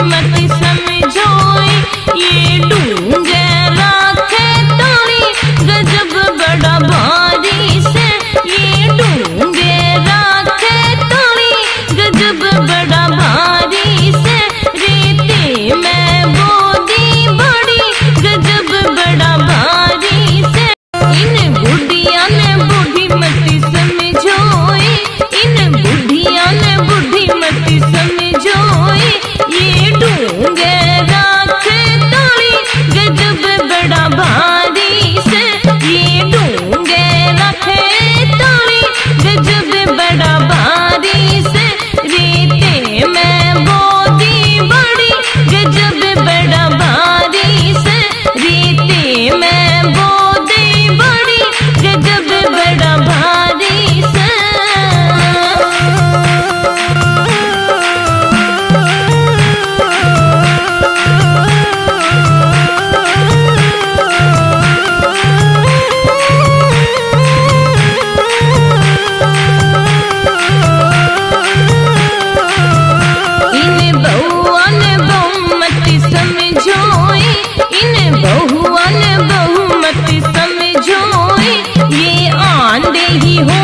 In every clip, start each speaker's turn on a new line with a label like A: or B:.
A: I'm not. ही हो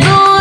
A: go